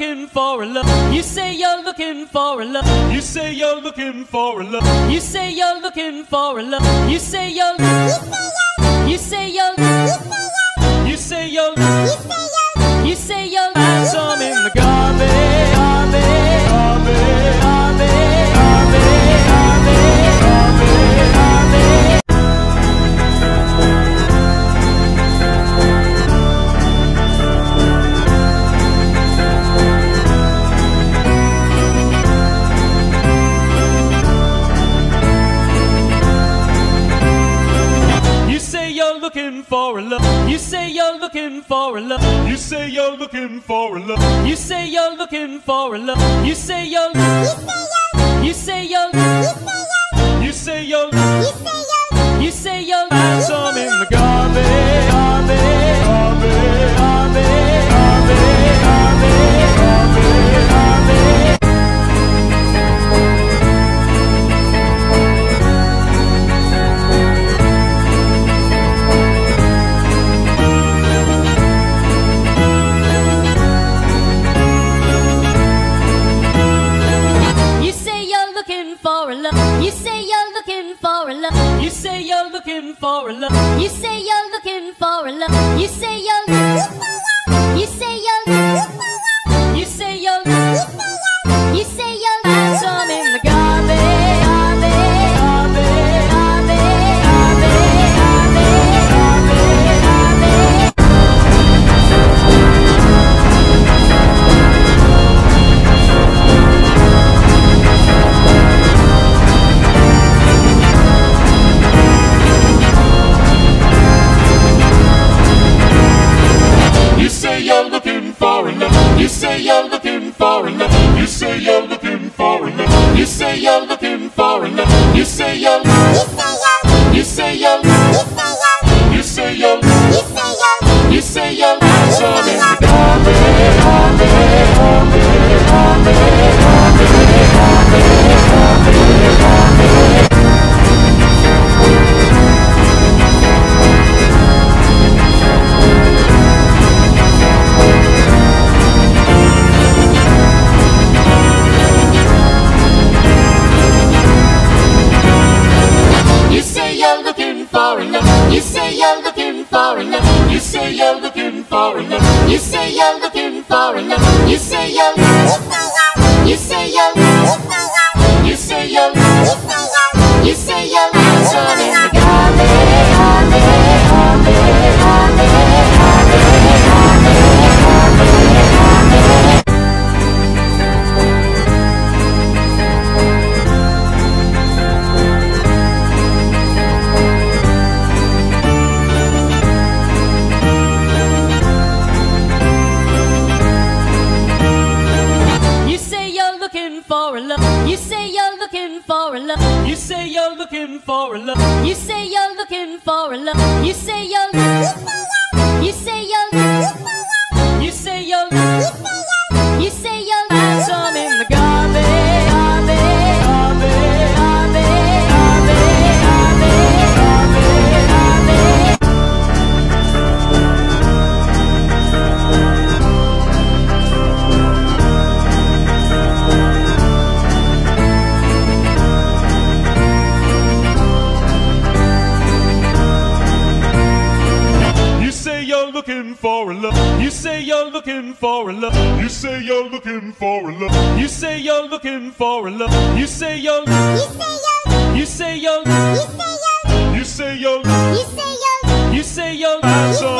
looking for a love. You say you're looking for a love. You say you're looking for a love. You say you're looking for a love. You say you're. Looking for a love. You say you're looking for a love. You say you're looking for a love. You say you're looking for a love. You say you're. You say you're. You say you're You for a love. You say you're looking for a love. You say you're looking for a love. You say you're looking for a love. You say you're. For a love. You say you're looking for a love. You say you're looking for a love. You say you're looking for a love. You say you're. Love. You say you're looking for a love. You say you're looking for a love. You say you're. looking for a love. You say you're looking for a love. You say you're looking for a love. You say you're looking for a love. You say you're. You say you're. You say you're. You say you're. You say you're. You say you're. You say you're.